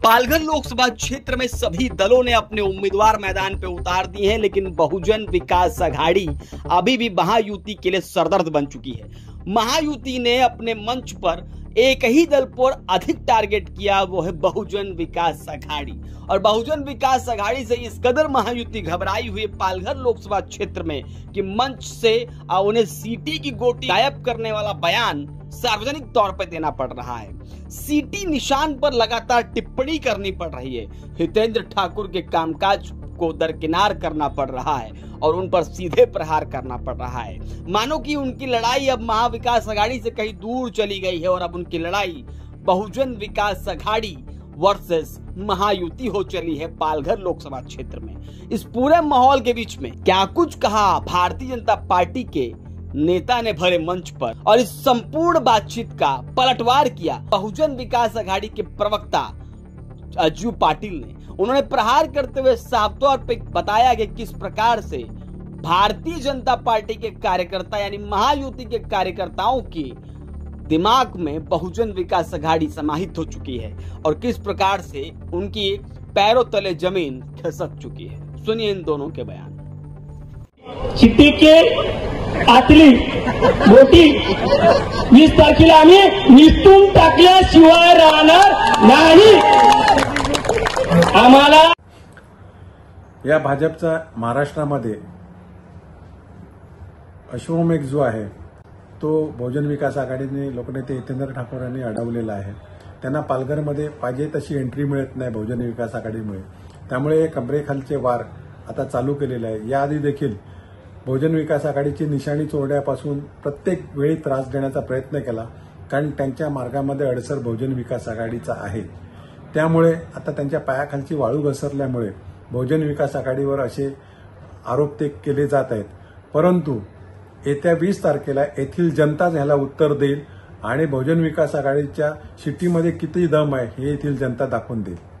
पालघर लोकसभा क्षेत्र में सभी दलों ने अपने उम्मीदवार मैदान पे उतार दिए हैं, लेकिन बहुजन विकास अघाड़ी अभी भी महायुति के लिए सरदर्द बन चुकी है। महायुति ने अपने मंच पर एक ही दल पर अधिक टारगेट किया, वो है बहुजन विकास अघाड़ी और बहुजन विकास अघाड़ी से इस कदर महायुति घबराई हुई पालघर लोकसभा क्षेत्र में कि मंच से उन्हें सीटी की गोटी गायब करने वाला बयान सार्वजनिक तौर पर देना पड़ रहा है। सीटी निशान पर लगातार टिप्पणी करनी पड़ रही है। हितेंद्र ठाकुर के कामकाज को दरकिनार करना पड़ रहा है और उन पर सीधे प्रहार करना पड़ रहा है। मानो कि उनकी लड़ाई अब महाविकास अघाड़ी से कहीं दूर चली गई है और अब उनकी लड़ाई बहुजन विकास अघाड़ी वर्सेस महायुति हो चली है पालघर लोकसभा क्षेत्र में। इस पूरे माहौल के बीच में क्या कुछ कहा भारतीय जनता पार्टी के नेता ने भरे मंच पर और इस संपूर्ण बातचीत का पलटवार किया बहुजन विकास अघाड़ी के प्रवक्ता अज्जू पाटिल ने। उन्होंने प्रहार करते हुए साफ़ तौर पर बताया कि किस प्रकार से भारतीय जनता पार्टी के कार्यकर्ता यानी महायुति के कार्यकर्ताओं की दिमाग में बहुजन विकास अघाड़ी समाहित हो चुकी है और किस प्रकार से उनकी पैरों तले ज़मीन खिसक चुकी है। सुनिए इन दोनों के बयान। चिट्टीची आतली. मोठी. वीस तारखेला आम्ही निसटून टाकल्याशिवाय राहणार नाही. आम्हाला या भाजपचा महाराष्ट्रामध्ये अश्वमेघ जो आहे तो बहुजन विकास आघाडीने लोकनेते हितेंद्र ठाकूर यांनी अडवलेला आहे. त्यांना पालघरमध्ये पाहिजे तशी एंट्री मिळत नाही बहुजन विकास आघाडीमुळे. त्यामुळे कमरेखालचे वार आता चालू केलेले आहे. याआधी देखील बहुजन विकास आघाडीची निशाणी चोरण्यापासून प्रत्येक वेळी त्रास देण्याचा प्रयत्न केला कारण त्यांच्या मार्गामध्ये अडसर बहुजन विकास आघाडीचा आहे. त्यामुळे आता त्यांच्या पायाखालची वाळू घसरल्यामुळे बहुजन विकास आघाडीवर असे आरोप ते केले जात आहेत. परंतु येत्या वीस तारखेला येथील जनताच ह्याला उत्तर देईल आणि बहुजन विकास आघाडीच्या शिट्टीमध्ये किती दम आहे हे येथील जनता दाखवून देईल.